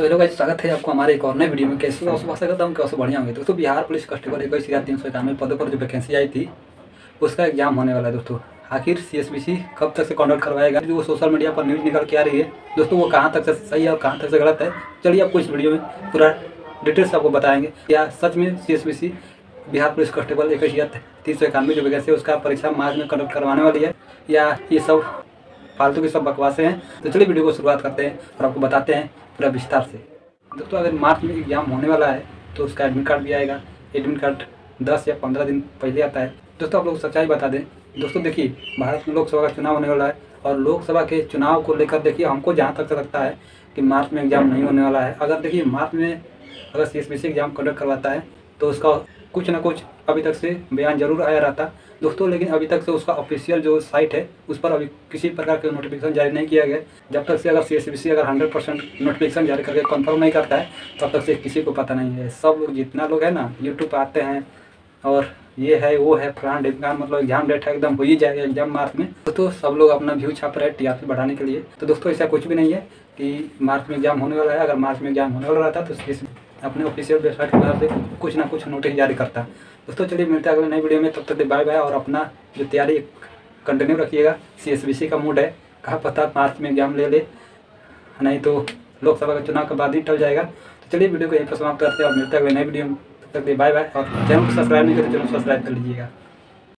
तो hello guys स्वागत है आपको हमारे एक और नए वीडियो में। कैसे हो? आशा करता हूँ कैसे बढ़िया होंगे। दोस्तों, बिहार पुलिस कांस्टेबल इक्कीस हज़ार तीन सौ इक्यानवे पदों पर जो वैकेंसी आई थी, उसका एग्ज़ाम होने वाला है दोस्तों। आखिर सीएसबीसी कब तक से कॉन्डक्ट करवाएगा? जो सोशल मीडिया पर न्यूज़ निकल के आ रही है, दोस्तों, वो कहाँ तक से सही है और कहाँ तक से गलत है? चलिए आपको इस वीडियो में पूरा डिटेल्स आपको बताएँगे। या सच में सीएसबीसी बिहार पुलिस कांस्टेबल इक्कीस हज़ार तीन सौ इक्यानवे जो वैकेंसी है, उसका परीक्षा मार्च में कंडक्ट करवाने वाली है। या ये सब, फालतू की सब बकवासें हैं। तो चलिए वीडियो को शुरुआत करते हैं और आपको बताते हैं पूरा विस्तार से। दोस्तों अगर मार्च में एग्ज़ाम होने वाला है तो उसका एडमिट कार्ड भी आएगा। एडमिट कार्ड दस या पंद्रह दिन पहले आता है। दोस्तों, आप लोग सच्चाई बता दें। दोस्तों, देखिए, भारत में लोकसभा का चुनाव होने वाला है और लोकसभा के चुनाव को लेकर देखिए, हमको जहाँ तक लगता है कि मार्च में एग्ज़ाम नहीं होने वाला है। अगर देखिए, मार्च में अगर सी एग्ज़ाम कंडक्ट करवाता है तो उसका कुछ ना कुछ अभी तक से बयान ज़रूर आया रहता। दोस्तों, लेकिन अभी तक से उसका ऑफिशियल जो साइट है, उस पर अभी किसी प्रकार का नोटिफिकेशन जारी नहीं किया गया। जब तक से अगर सी अगर हंड्रेड परसेंट नोटिफिकेशन जारी करके कंफर्म नहीं करता है, तब तक से किसी को पता नहीं है। सब लोग जितना लोग है ना यूट्यूब पर आते हैं और ये है, वो है, फलान ढिमकान मतलब एग्ज़ाम डेट है, एकदम हो ही जाएगा एग्ज़ाम मार्च में। दोस्तों, सब लोग अपना व्यू छाप रहे हैं टीआरपी बढ़ाने के लिए। तो दोस्तों, ऐसा कुछ भी नहीं है कि मार्च में एग्ज़ाम होने वाला है। अगर मार्च में एग्ज़ाम होने वाला रहता तो इस अपने ऑफिशियल वेबसाइट के से कुछ ना कुछ नोटिस जारी करता। दोस्तों, चलिए मिलते हैं अगले नई वीडियो में। तब तक बाय बाय और अपना जो तैयारी कंटिन्यू रखिएगा। सीएसबीसी का मूड है। कहा पता मार्च में एग्ज़ाम ले ले। नहीं तो लोकसभा का चुनाव के बाद ही टल जाएगा। तो चलिए वीडियो को यहीं पर समाप्त करते हैं और मिलते हैं अगले नई वीडियो में। तब तक बाय बाय और चैनल को सब्सक्राइब नहीं करते चैनल सब्सक्राइब कर लीजिएगा।